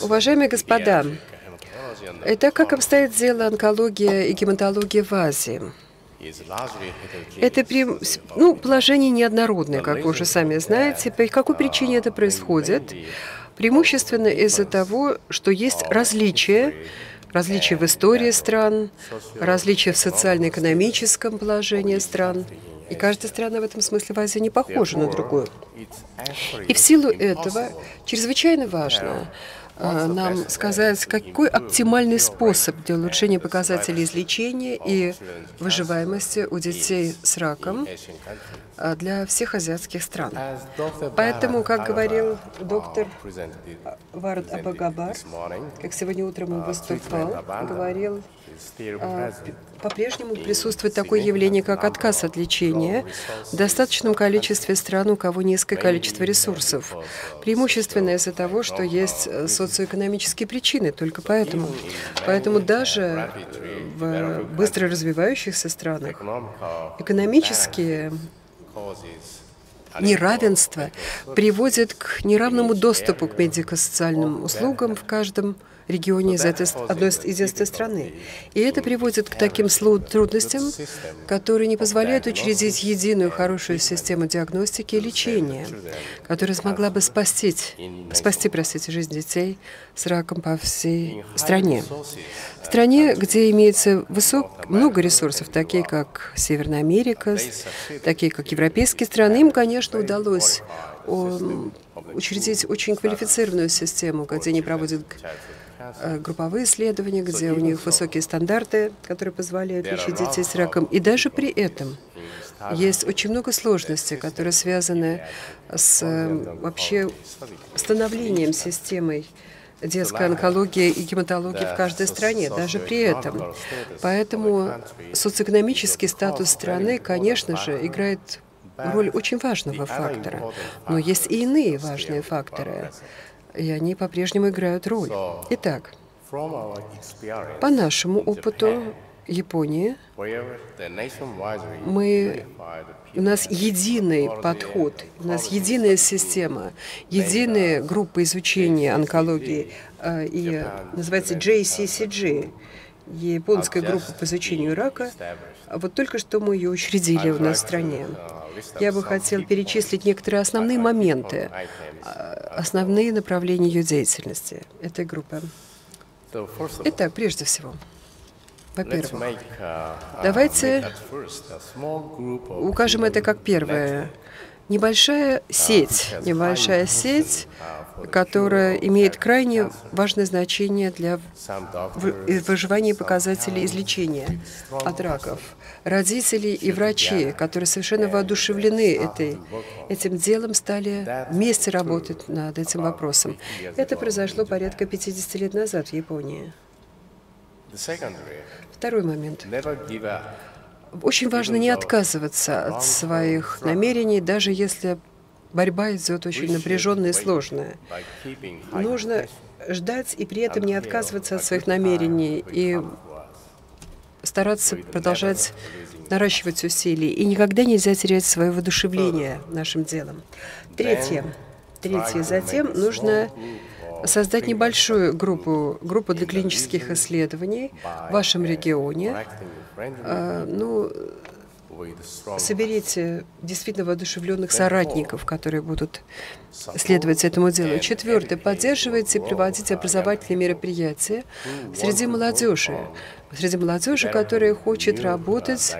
Уважаемые господа, это как обстоит дело онкология и гематология в Азии? Это ну, положение неоднородное, как вы уже сами знаете. По какой причине это происходит? Преимущественно из-за того, что есть различия, различия в истории стран, различия в социально-экономическом положении стран. И каждая страна в этом смысле в Азии не похожа на другую. И в силу этого чрезвычайно важно а, нам сказать, какой оптимальный способ для улучшения показателей излечения и выживаемости у детей с раком а, для всех азиатских стран. Поэтому, как говорил доктор Вард Абагабар, как сегодня утром он выступал, говорил, по-прежнему присутствует такое явление, как отказ от лечения в достаточном количестве стран, у кого низкое количество ресурсов. Преимущественно из-за того, что есть э, социоэкономические причины, только поэтому. Поэтому даже в быстро развивающихся странах экономические неравенство приводит к неравному доступу к медико-социальным услугам в каждом регионе из этой, одной из этой страны. И это приводит к таким трудностям, которые не позволяют учредить единую хорошую систему диагностики и лечения, которая смогла бы спасти, спасти простите, жизнь детей с раком по всей стране. В стране, где имеется высок, много ресурсов, такие как Северная Америка, такие как европейские страны, им, конечно, удалось учредить очень квалифицированную систему, где они проводят Э, групповые исследования, где у них высокие стандарты, которые позволяют лечить детей с раком. И даже при этом есть очень много сложностей, которые связаны с э, вообще становлением системой детской онкологии и гематологии в каждой стране, даже при этом. Поэтому социоэкономический статус страны, конечно же, играет роль очень важного фактора. Но есть и иные важные факторы. и они по-прежнему играют роль. Итак, по нашему опыту Японии мы, у нас единый подход, у нас единая система, единая группа изучения онкологии, э, и называется JCCG, японская группа по изучению рака. Вот только что мы ее учредили у нас в стране. Я бы хотел перечислить некоторые основные моменты, а, основные направления ее деятельности этой группы. Итак, прежде всего, во-первых, давайте укажем это как первое. Небольшая сеть, небольшая сеть, которая имеет крайне важное значение для выживания показателей излечения от раков родители и врачи, которые совершенно воодушевлены этой, этим делом, стали вместе работать над этим вопросом. Это произошло порядка 50 лет назад в Японии. Второй момент. Очень важно не отказываться от своих намерений, даже если борьба идет очень напряженная и сложная. Нужно ждать и при этом не отказываться от своих намерений и стараться продолжать наращивать усилия. И никогда нельзя терять свое воодушевление нашим делом. Третье. Третье. Затем нужно создать небольшую группу, группу для клинических исследований в вашем регионе. А, ну, соберите действительно воодушевленных соратников, которые будут следовать этому делу. Четвертое. Поддерживайте и проводите образовательные мероприятия среди молодежи, среди молодежи, которая хочет работать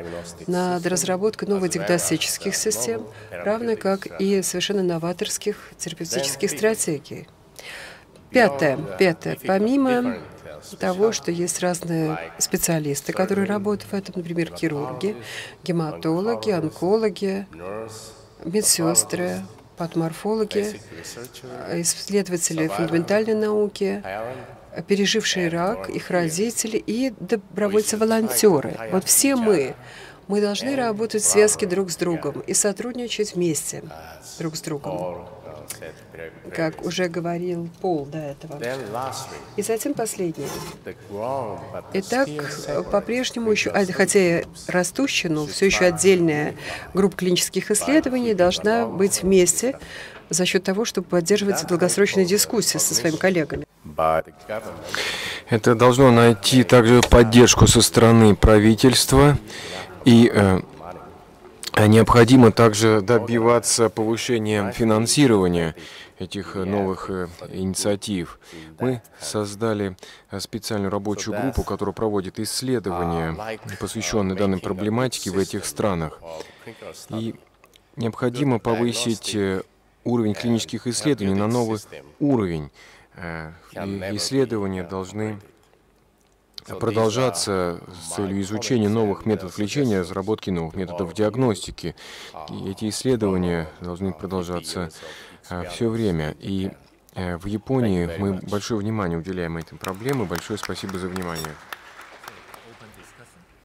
над разработкой новых диагностических систем, равно как и совершенно новаторских терапевтических стратегий. Пятое. Пятое. Помимо того, что есть разные специалисты, которые работают в этом, например, хирурги, гематологи, онкологи, медсестры, патоморфологи, исследователи фундаментальной науки, пережившие рак, их родители и добровольцы-волонтеры. Вот все мы, мы должны работать в связке друг с другом и сотрудничать вместе друг с другом как уже говорил Пол до этого. И затем последнее. Итак, по-прежнему еще, хотя растущая, но все еще отдельная группа клинических исследований должна быть вместе за счет того, чтобы поддерживать долгосрочные дискуссии со своими коллегами. Это должно найти также поддержку со стороны правительства и э, необходимо также добиваться повышения финансирования этих новых э, инициатив. Мы создали э, специальную рабочую группу, которая проводит исследования, посвященные данной проблематике в этих странах. И необходимо повысить э, уровень клинических исследований на новый уровень. И исследования должны продолжаться с целью изучения новых методов лечения, разработки новых методов диагностики. И эти исследования должны продолжаться а, все время. И э, в Японии мы большое внимание уделяем этим проблемам. Большое спасибо за внимание.